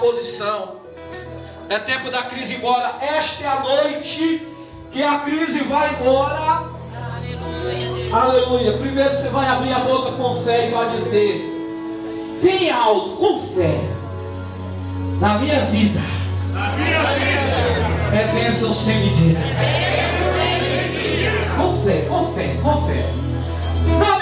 posição. É tempo da crise ir embora. Esta é a noite que a crise vai embora. Aleluia. Aleluia. Primeiro você vai abrir a boca com fé e vai dizer: Tem algo com fé na minha vida. Na minha vida. É bênção sem medida. Com fé, com fé, com fé. Na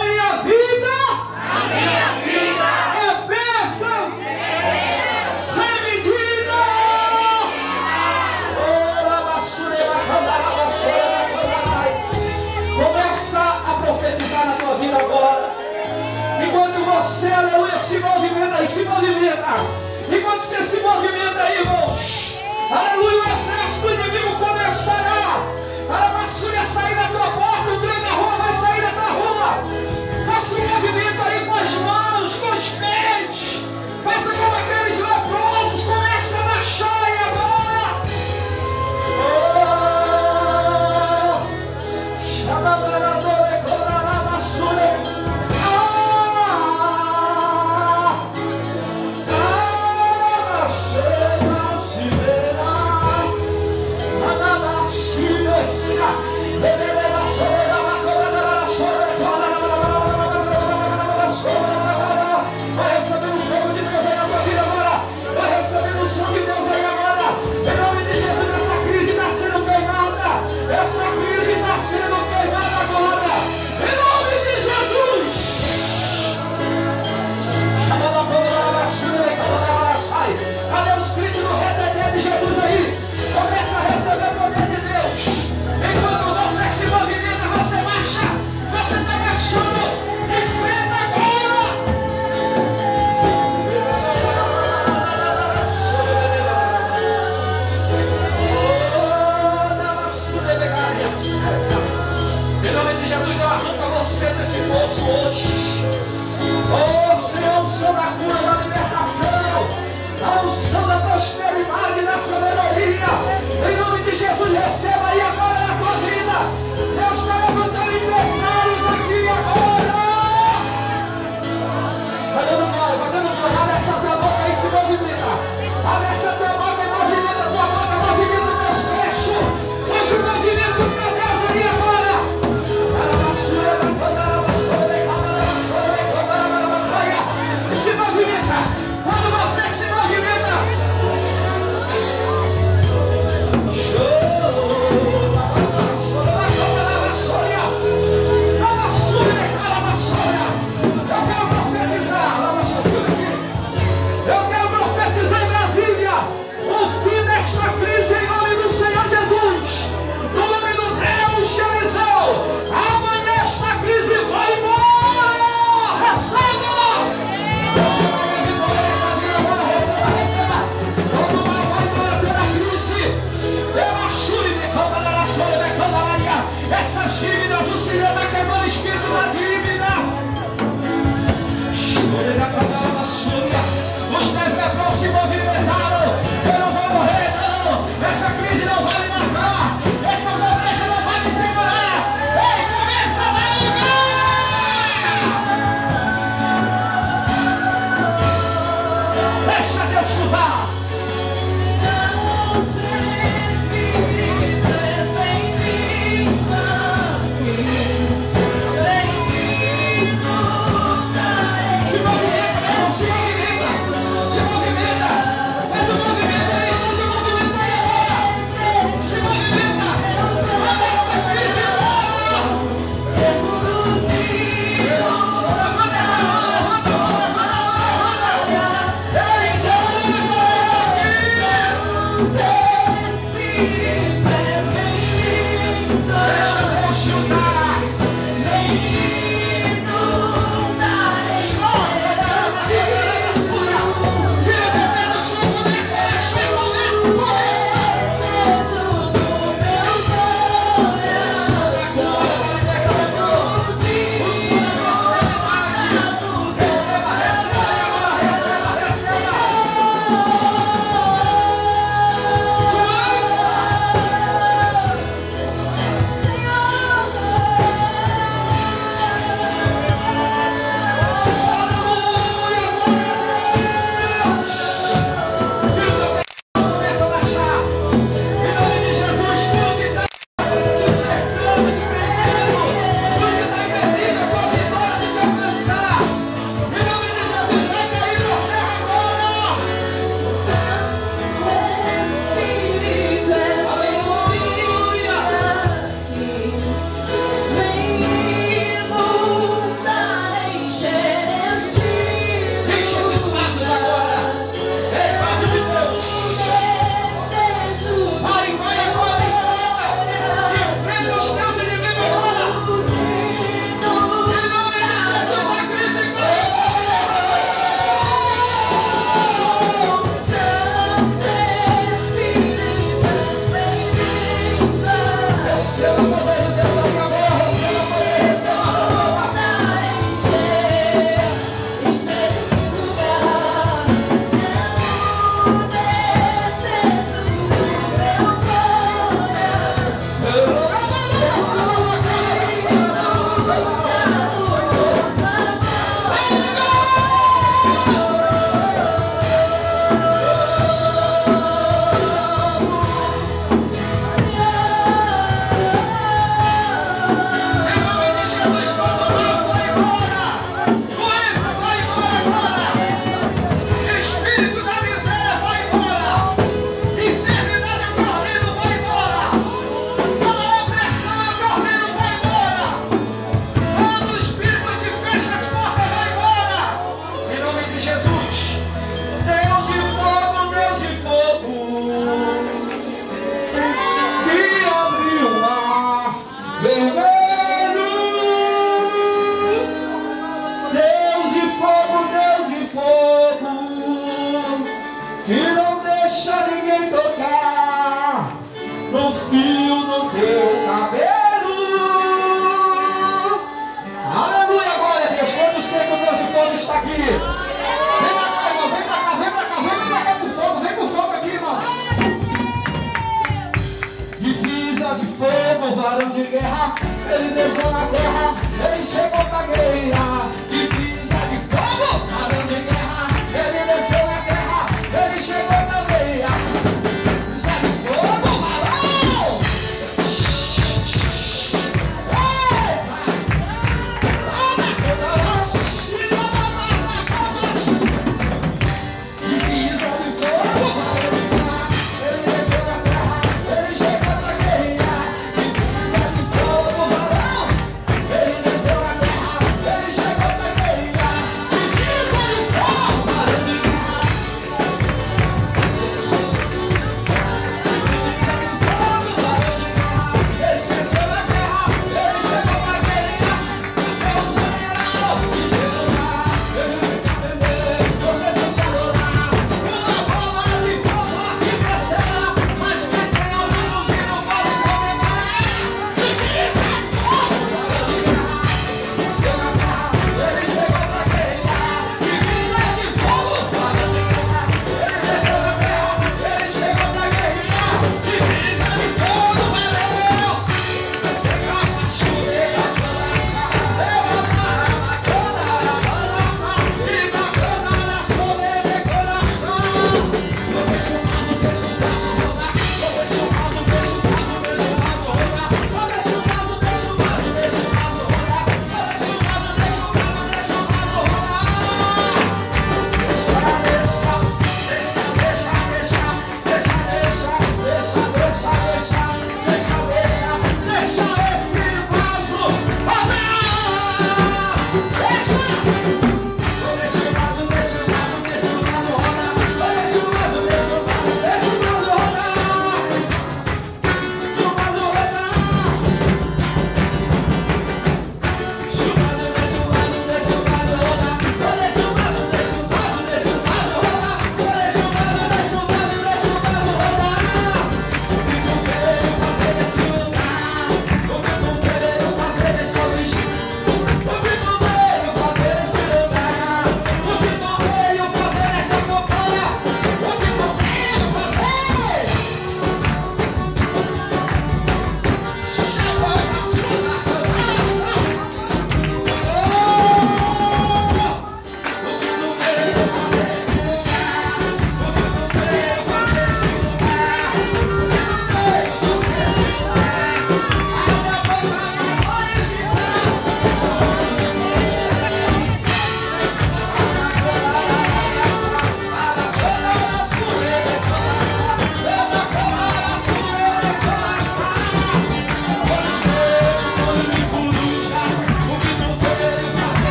se movimenta se movimenta. Enquanto você se movimenta aí, irmãos. Aleluia, o exército inimigo dívida, suspirando, quebrando o espírito da dívida. Chega é pra dar sua.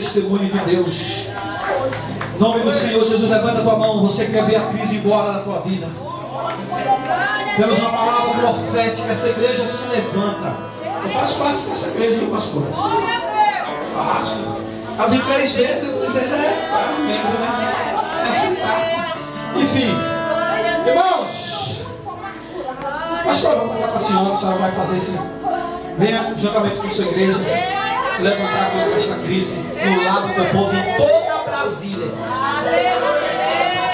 Testemunhos de Deus. Em nome do Senhor Jesus, levanta a tua mão. Você quer ver a crise embora da tua vida. Temos uma palavra profética. Essa igreja se levanta. Eu faço parte dessa igreja, meu pastor. Faço. A vi três vezes, depois já é para sempre, né? É tá? Enfim, irmãos, pastor, vamos passar para a senhora, a senhora vai fazer esse. Venha juntamente com a sua igreja se levantar contra esta crise no lado do povo em toda Brasília.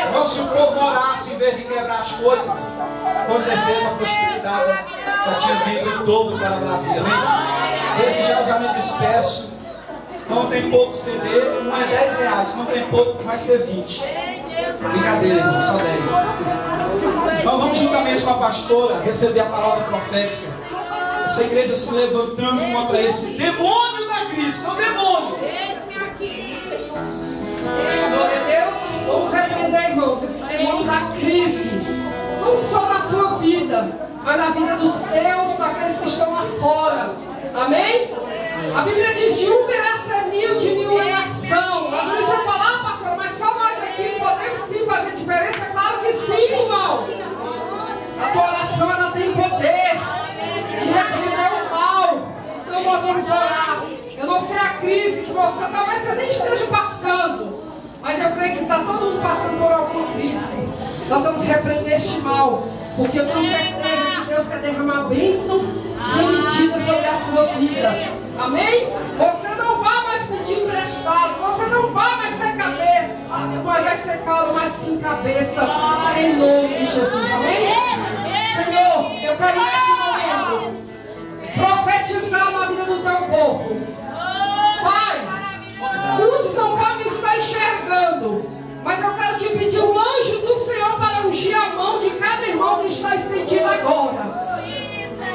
Irmão, se o povo orasse em vez de quebrar as coisas, com certeza a prosperidade já tinha vindo em todo para Brasília. Amém? Religiosamente disperso. Não tem pouco CD, não é 10 reais. Não tem pouco, vai ser 20. Brincadeira, irmão, só 10. Então vamos juntamente com a pastora receber a palavra profética. Essa igreja se levantando contra esse demônio da crise. São demônio. Glória a Deus. Vamos repreender, irmãos, esse demônio da crise. Não só na sua vida, mas na vida dos teus, daqueles que estão lá fora. Amém? A Bíblia diz: de um virá ser mil, de mil é nação. Às vezes você fala, ah, pastor, mas só nós aqui podemos sim fazer diferença. É claro que sim, irmão. A tua oração ela tem poder de repreender o mal. Então nós vamos orar. Eu não sei a crise que você, talvez você nem esteja passando. Mas eu creio que está todo mundo passando por alguma crise. Nós vamos repreender este mal. Porque eu tenho certeza que Deus quer derramar bênção sem medida sobre a sua vida. Amém? Você não vai mais pedir emprestado. Você não vai mais ter cabeça. Mas vai ser caldo, mas sim cabeça. Em nome de Jesus. Amém? Senhor, eu quero Mas eu quero te pedir o anjo do Senhor para ungir a mão de cada irmão que está estendido agora.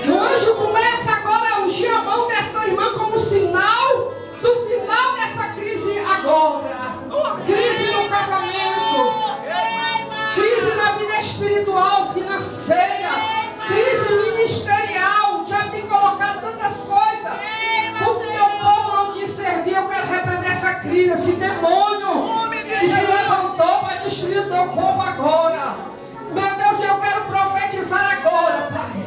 E o anjo começa agora a ungir a mão dessa irmã como sinal do final dessa crise agora. Crise no casamento, crise na vida espiritual, financeira, crise ministerial. Já tem colocado tantas coisas. Porque meu povo não te servir, eu quero repreender essa crise, esse demônio que se levantou para destruir o teu povo agora. Meu Deus, eu quero profetizar agora, Pai.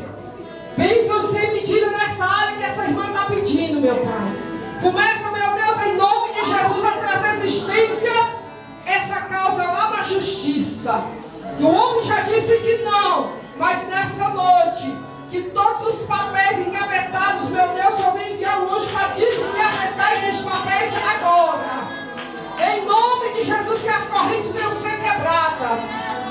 Bênção sem medida nessa área que essa irmã está pedindo, meu Pai. Começa, meu Deus, em nome de Jesus, a trazer existência essa causa lá na justiça. E o homem já disse que não, mas nessa que todos os papéis engavetados, meu Deus, eu vou enviar um anjo para desengavetar esses papéis agora. Em nome de Jesus, que as correntes venham ser quebradas.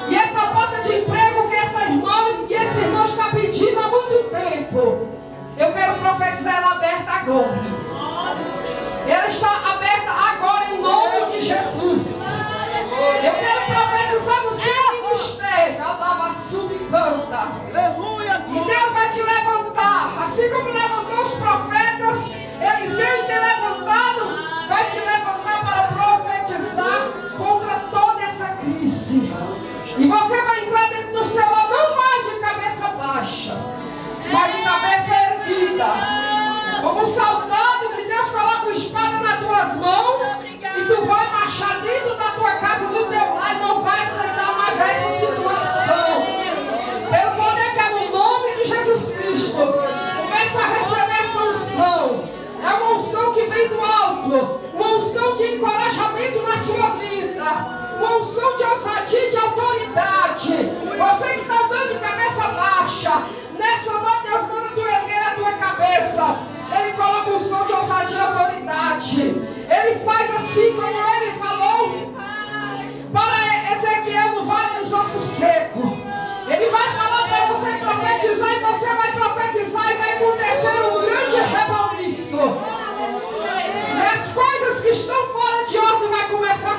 E essa porta de emprego que essa irmã e esse irmão está pedindo há muito tempo. Eu quero profetizar ela aberta agora. Ela está aberta agora em nome de Jesus. Eu quero profetizar no e canta. Aleluia. E Deus vai te levantar. Assim como levantou os profetas, Eliseu ter levantado, vai te levantar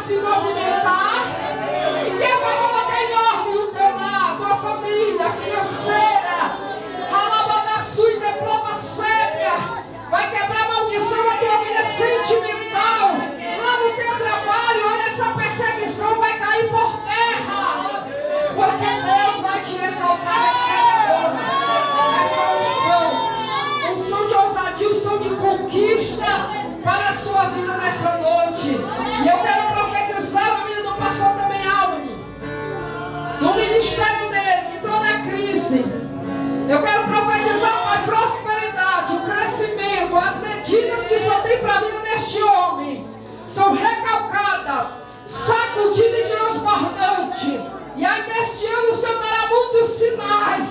se movimentar. tem para a vida deste homem são recalcadas, sacudidas e transbordantes. E ainda este ano o Senhor dará muitos sinais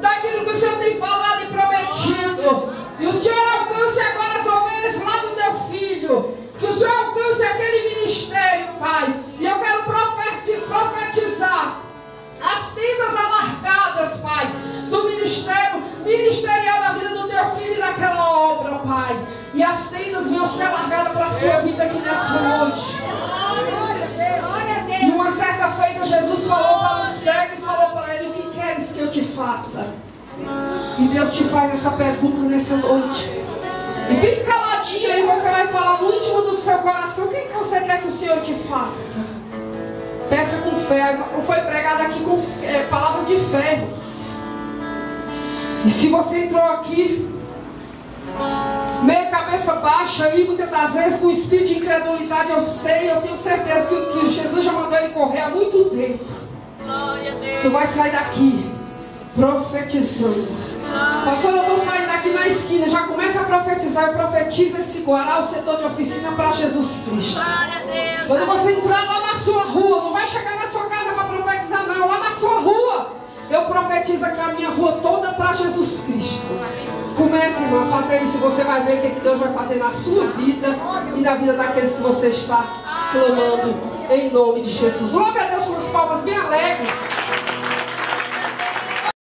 daquilo que o Senhor tem falado e prometido. E o Senhor alcance agora as ovelhas lá do teu filho. Que o Senhor alcance aquele ministério, Pai. E eu quero profetizar as tendas alargadas, Pai, do ministério ministerial da vida do teu filho e daquela obra, Pai. E as tendas vão ser alargadas para a sua vida aqui nessa noite. E uma certa feita, Jesus falou para o cego e falou para ele: O que queres que eu te faça? E Deus te faz essa pergunta nessa noite. E bem caladinho aí você vai falar no íntimo do seu coração: O que, que você quer que o Senhor te faça? Peça com fé. Foi pregado aqui com é, palavra de fé. E se você entrou aqui, meia cabeça baixa aí, muitas das vezes com espírito de incredulidade, eu sei, eu tenho certeza que, que Jesus já mandou ele correr há muito tempo. Tu vai sair daqui profetizando. Pastor, eu vou sair daqui na esquina. Já começa a profetizar. Eu profetizo esse Guará, o setor de oficina para Jesus Cristo. Quando você entrar lá na sua rua, não vai chegar na sua casa para profetizar, não. Lá na sua rua, eu profetizo aqui a minha rua toda para Jesus Cristo. Comece, irmão, a fazer isso. Você vai ver o que Deus vai fazer na sua vida e na vida daqueles que você está clamando. Em nome de Jesus. Louve a Deus com as palmas bem alegres.